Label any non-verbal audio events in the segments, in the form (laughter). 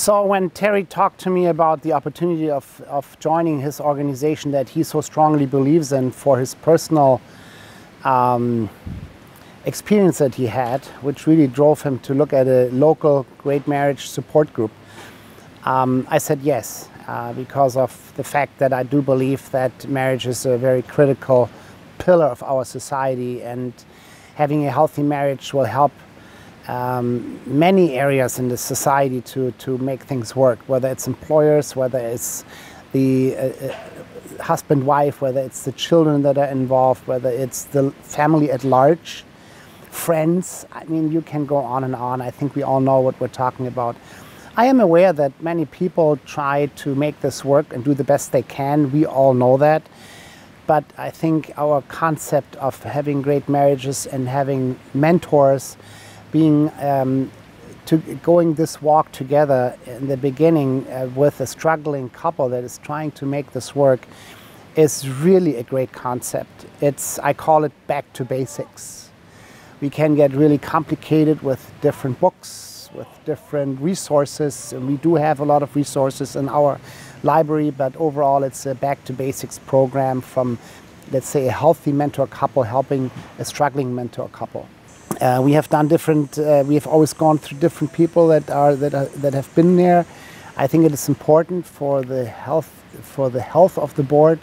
So when Terry talked to me about the opportunity of, of joining his organization that he so strongly believes in for his personal um, experience that he had, which really drove him to look at a local great marriage support group, um, I said yes, uh, because of the fact that I do believe that marriage is a very critical pillar of our society and having a healthy marriage will help um, many areas in the society to, to make things work, whether it's employers, whether it's the uh, uh, husband, wife, whether it's the children that are involved, whether it's the family at large, friends. I mean, you can go on and on. I think we all know what we're talking about. I am aware that many people try to make this work and do the best they can. We all know that. But I think our concept of having great marriages and having mentors, being um, to going this walk together in the beginning uh, with a struggling couple that is trying to make this work is really a great concept. It's I call it back to basics. We can get really complicated with different books with different resources. And we do have a lot of resources in our library, but overall it's a back to basics program from, let's say, a healthy mentor couple helping a struggling mentor couple. Uh, we have done different, uh, we have always gone through different people that, are, that, are, that have been there. I think it is important for the health, for the health of the board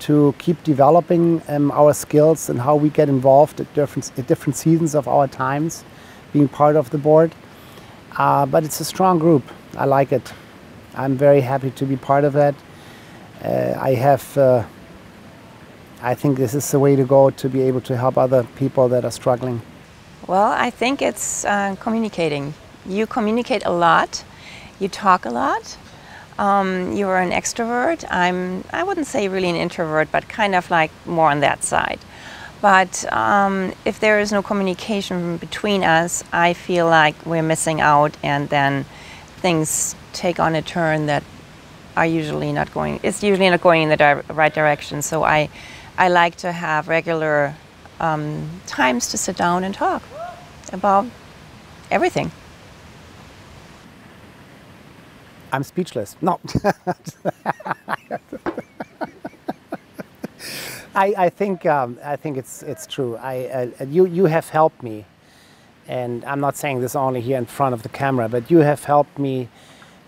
to keep developing um, our skills and how we get involved at different, at different seasons of our times, being part of the board. Uh, but it's a strong group. I like it. I'm very happy to be part of that. Uh, I have, uh, I think this is the way to go to be able to help other people that are struggling. Well, I think it's uh, communicating. You communicate a lot, you talk a lot. Um, you're an extrovert. I'm, I wouldn't say really an introvert, but kind of like more on that side. But um, if there is no communication between us, I feel like we're missing out, and then things take on a turn that are usually not going. It's usually not going in the di right direction. So I, I like to have regular um, times to sit down and talk about everything. I'm speechless. No. (laughs) I, I think um, I think it's it's true. I uh, you you have helped me, and I'm not saying this only here in front of the camera, but you have helped me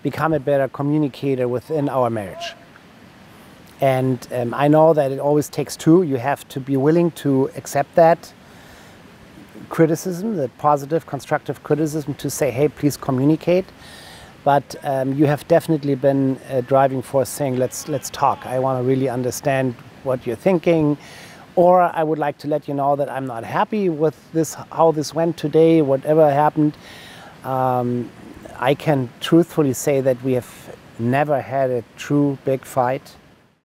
become a better communicator within our marriage. And um, I know that it always takes two. You have to be willing to accept that criticism, the positive, constructive criticism, to say, hey, please communicate. But um, you have definitely been a driving force saying, let's, let's talk. I want to really understand what you're thinking. Or I would like to let you know that I'm not happy with this, how this went today, whatever happened. Um, I can truthfully say that we have never had a true big fight.